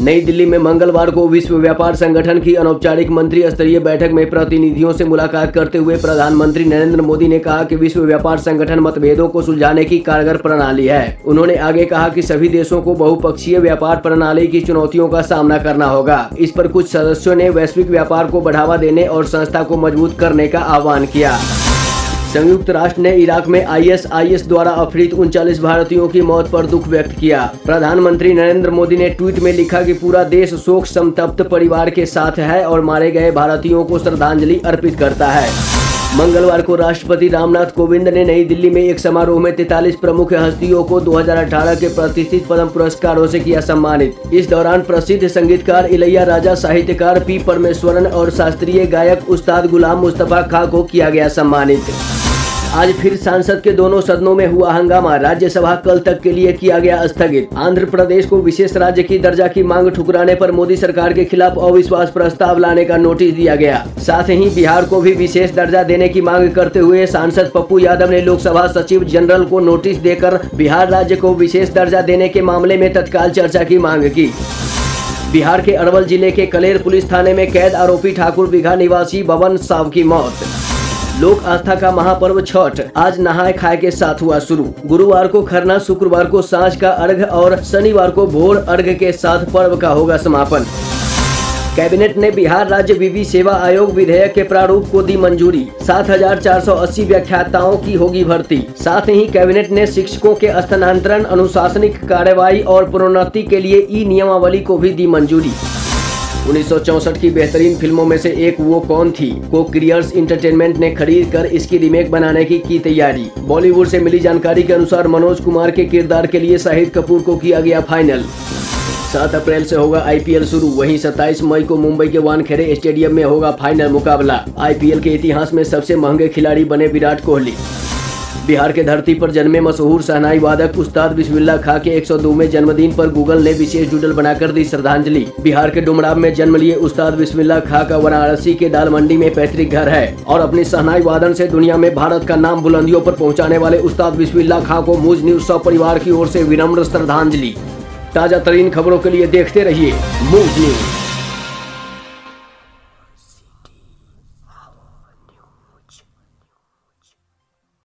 नई दिल्ली में मंगलवार को विश्व व्यापार संगठन की अनौपचारिक मंत्री स्तरीय बैठक में प्रतिनिधियों से मुलाकात करते हुए प्रधानमंत्री नरेंद्र मोदी ने कहा कि विश्व व्यापार संगठन मतभेदों को सुलझाने की कारगर प्रणाली है। उन्होंने आगे कहा कि सभी देशों को बहुपक्षीय व्यापार प्रणाली की चुनौतियों का सामना करना होगा। इस पर कुछ सदस्यों ने वैश्विक व्यापार को बढ़ावा देने और संस्था को मज़बूत करने का आह्वान किया। संयुक्त राष्ट्र ने इराक में आईएसआईएस द्वारा अपहृत उनचालीस भारतीयों की मौत पर दुख व्यक्त किया। प्रधानमंत्री नरेंद्र मोदी ने ट्वीट में लिखा कि पूरा देश शोक संतप्त परिवार के साथ है और मारे गए भारतीयों को श्रद्धांजलि अर्पित करता है। मंगलवार को राष्ट्रपति रामनाथ कोविंद ने नई दिल्ली में एक समारोह में 43 प्रमुख हस्तियों को 2018 के प्रतिष्ठित पद्म पुरस्कारों से किया सम्मानित। इस दौरान प्रसिद्ध संगीतकार इलैया राजा, साहित्यकार पी परमेश्वरन और शास्त्रीय गायक उस्ताद गुलाम मुस्तफ़ा खां को किया गया सम्मानित। आज फिर संसद के दोनों सदनों में हुआ हंगामा। राज्यसभा कल तक के लिए किया गया स्थगित। आंध्र प्रदेश को विशेष राज्य की दर्जा की मांग ठुकराने पर मोदी सरकार के खिलाफ अविश्वास प्रस्ताव लाने का नोटिस दिया गया। साथ ही बिहार को भी विशेष दर्जा देने की मांग करते हुए सांसद पप्पू यादव ने लोकसभा सचिव जनरल को नोटिस देकर बिहार राज्य को विशेष दर्जा देने के मामले में तत्काल चर्चा की मांग की। बिहार के अरवल ज़िले के कलेर पुलिस थाने में कैद आरोपी ठाकुर बिघा निवासी बबन साव की मौत। लोक आस्था का महापर्व छठ। आज नहाए खाए के साथ हुआ शुरू। गुरुवार को खरना शुक्रवार को साँझ का अर्घ और शनिवार को भोर अर्घ के साथ पर्व का होगा समापन। कैबिनेट ने बिहार राज्य विधि सेवा आयोग विधेयक के प्रारूप को दी मंजूरी। 7,480 व्याख्याताओं की होगी भर्ती। साथ ही कैबिनेट ने शिक्षकों के स्थानांतरण अनुशासनिक कार्यवाही और प्रोन्नति के लिए ई नियमावली को भी दी मंजूरी। 1964 की बेहतरीन फ़िल्मों में से एक वो कौन थी? को क्रियर्स इंटरटेनमेंट ने खरीद कर इसकी रीमेक बनाने की की तैयारी। बॉलीवुड से मिली जानकारी के अनुसार मनोज कुमार के किरदार के लिए शाहिद कपूर को किया गया फाइनल। सात अप्रैल से होगा आईपीएल शुरू। वहीं 27 मई को मुंबई के वानखेड़े स्टेडियम में होगा फाइनल मुकाबला। आईपीएल के इतिहास में सबसे महँगे खिलाड़ी बने विराट कोहली। बिहार के धरती पर जन्मे मशहूर सहनाई वादक उस्ताद बिस्मिल्ला खां के 102वें जन्मदिन पर गूगल ने विशेष डूडल बनाकर दी श्रद्धांजलि। बिहार के डुमराव में जन्म लिए उस्ताद बिस्मिल्ला खां का वाराणसी के दाल मंडी में पैतृक घर है और अपनी सहनाई वादन से दुनिया में भारत का नाम बुलंदियों पर पहुँचाने वाले उस्ताद बिस्मिल्ला खां को मूज न्यूज़ सौ परिवार की ओर से विनम्र श्रद्धांजलि। ताज़ा तरीन खबरों के लिए देखते रहिए मूज न्यूज़।